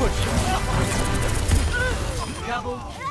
Push. Double